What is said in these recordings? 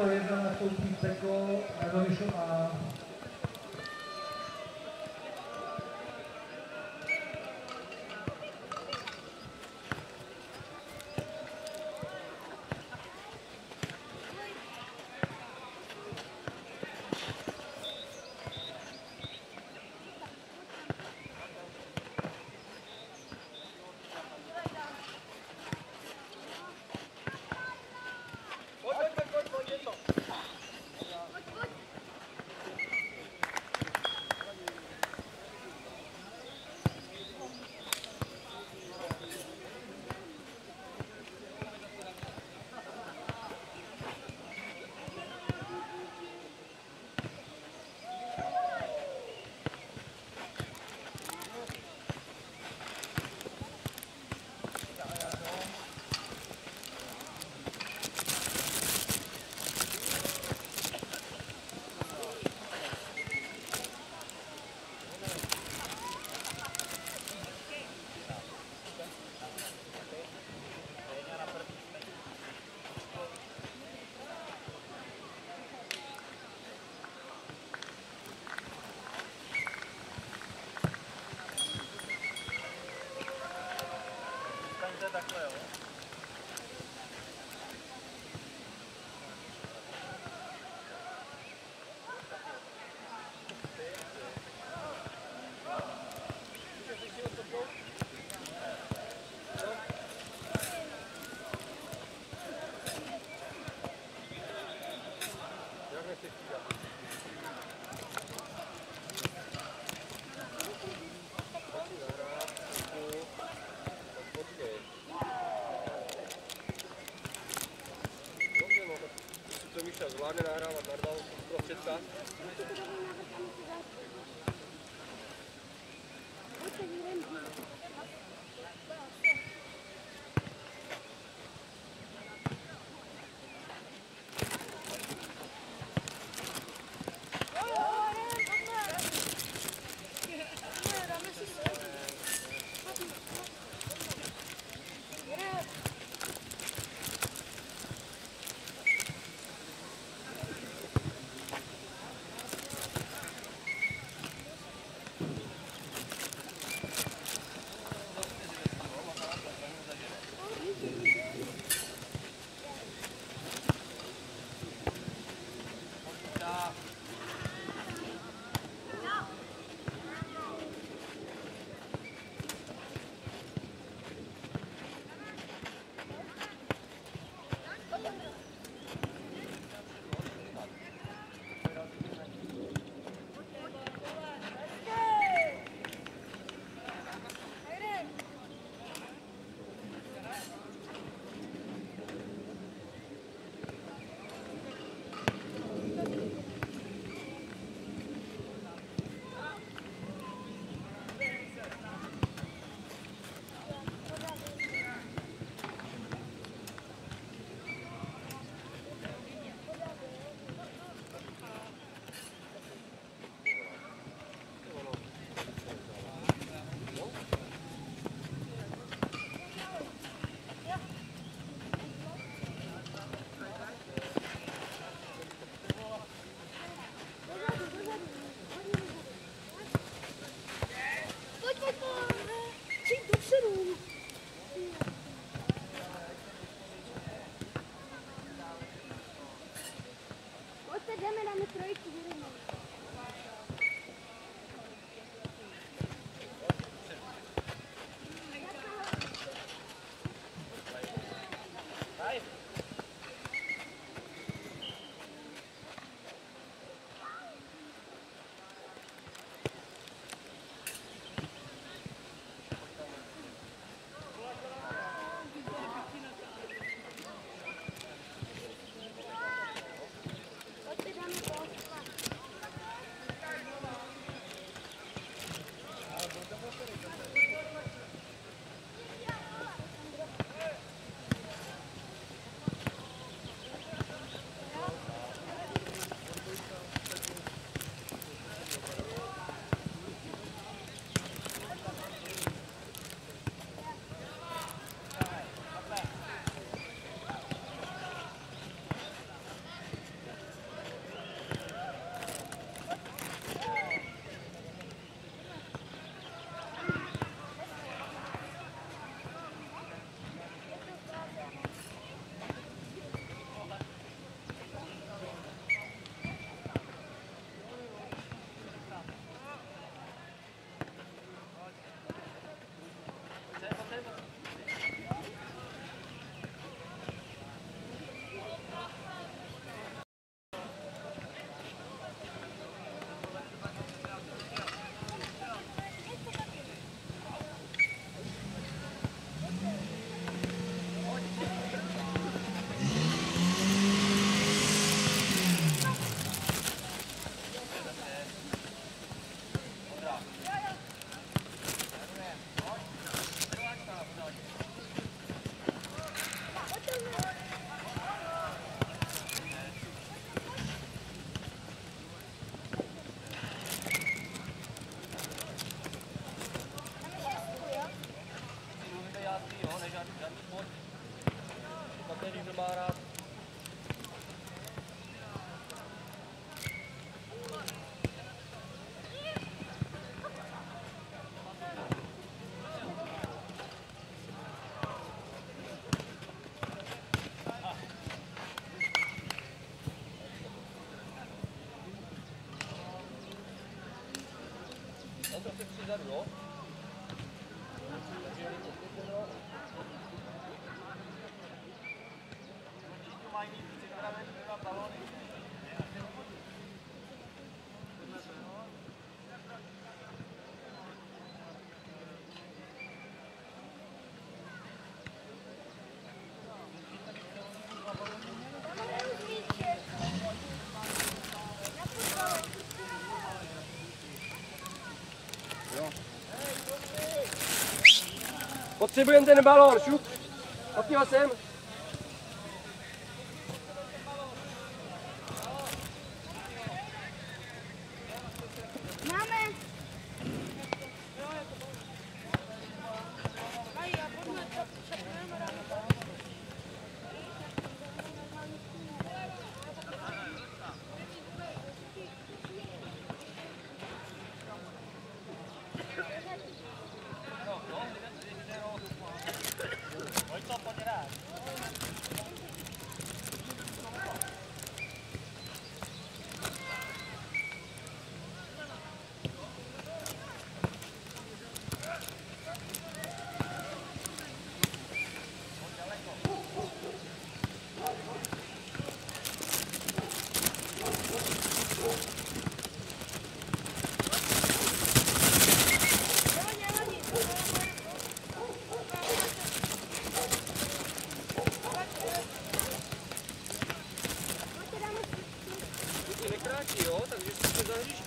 101 nastoupí Peko Radovišov a to Míša zvládne nahrávat na dva prostředka. Pojď, On trochu přizadu, jo? Potřebujeme ten balón, šup. Hodni ho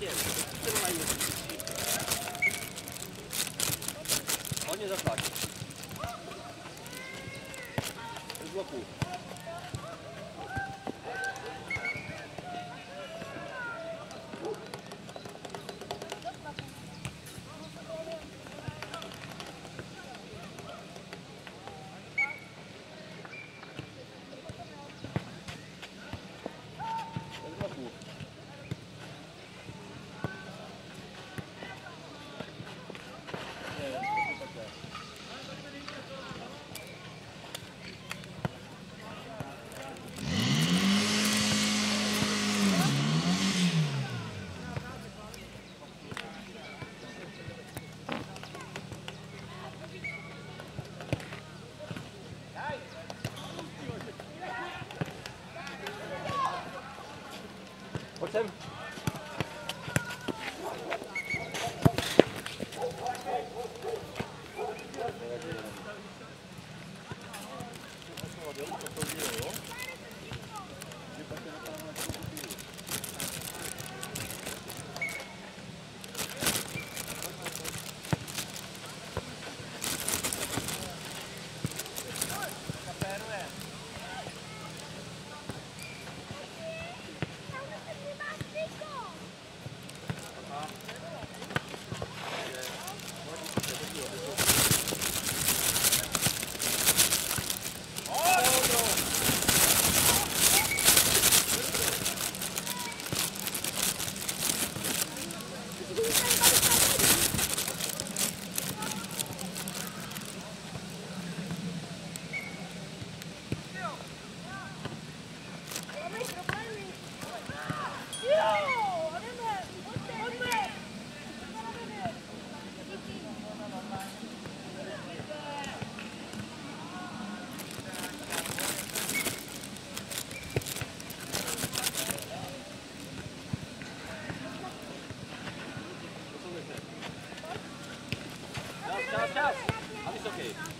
kill. Ciao, ciao. Adesso ok.